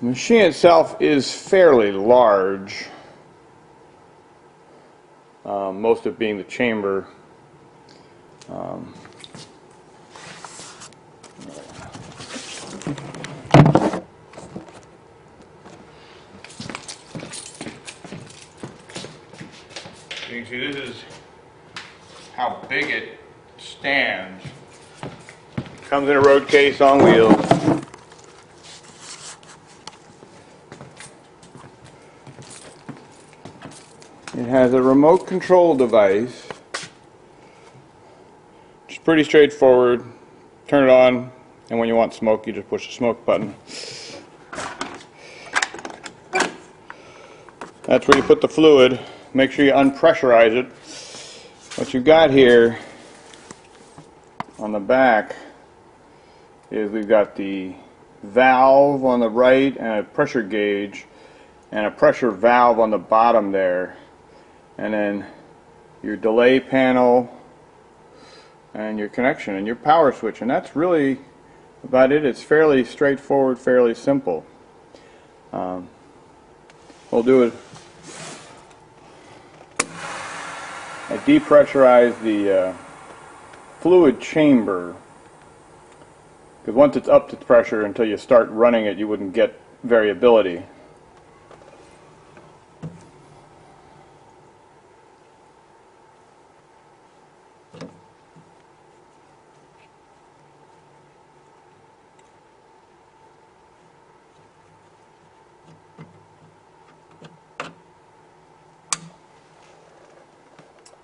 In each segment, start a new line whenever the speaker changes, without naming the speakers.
The machine itself is fairly large, um, most of it being the chamber. Um, you can see this is how big it stands. Comes in a road case on wheels. It has a remote control device. It's pretty straightforward. Turn it on, and when you want smoke, you just push the smoke button. That's where you put the fluid. Make sure you unpressurize it. What you've got here on the back is we've got the valve on the right and a pressure gauge and a pressure valve on the bottom there and then your delay panel and your connection and your power switch and that's really about it. It's fairly straightforward fairly simple. Um, we'll do it I depressurize the uh, fluid chamber because once it's up to pressure until you start running it you wouldn't get variability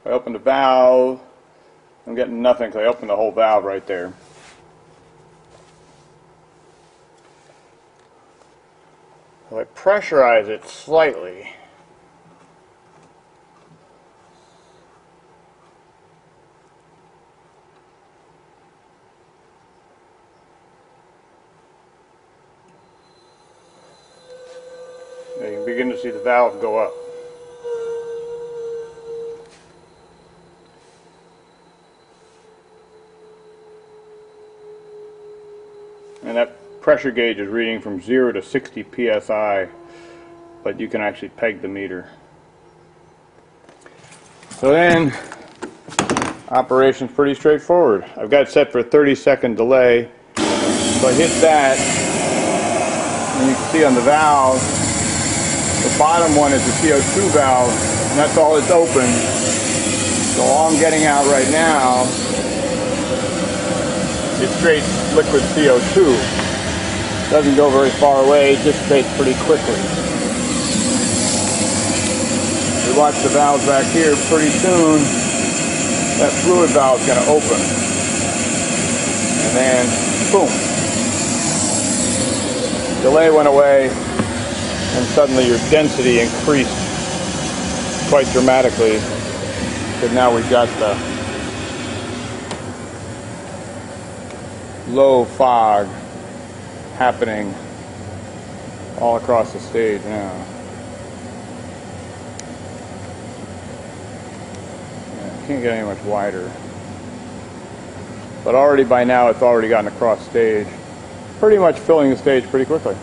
I open the valve. I'm getting nothing because I opened the whole valve right there. So I pressurize it slightly. you can begin to see the valve go up. And that pressure gauge is reading from 0 to 60 psi but you can actually peg the meter. So then operation's pretty straightforward. I've got set for a 30 second delay. So I hit that and you can see on the valve the bottom one is the CO2 valve and that's all it's open. So all I'm getting out right now straight liquid CO2. Doesn't go very far away, it dissipates pretty quickly. We watch the valves back here, pretty soon that fluid valve is going to open. And then, boom. Delay went away, and suddenly your density increased quite dramatically. Because now we've got the low fog happening all across the stage now. Yeah, can't get any much wider. But already by now it's already gotten across stage. Pretty much filling the stage pretty quickly.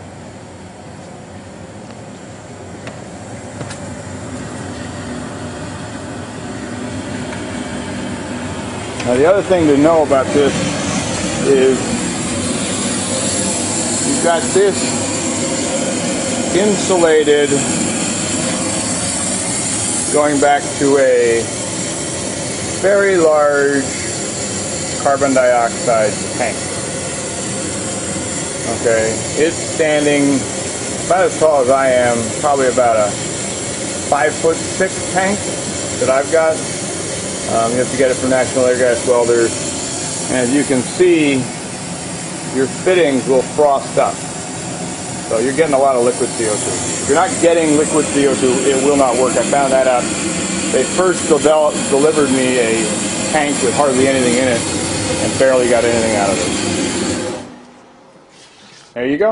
Now the other thing to know about this is you've got this insulated going back to a very large carbon dioxide tank. Okay, it's standing about as tall as I am, probably about a five foot six tank that I've got. Um, you have to get it from National Airgas Welders. And as you can see, your fittings will frost up. So you're getting a lot of liquid CO2. If you're not getting liquid CO2, it will not work. I found that out. They first developed, delivered me a tank with hardly anything in it and barely got anything out of it. There you go.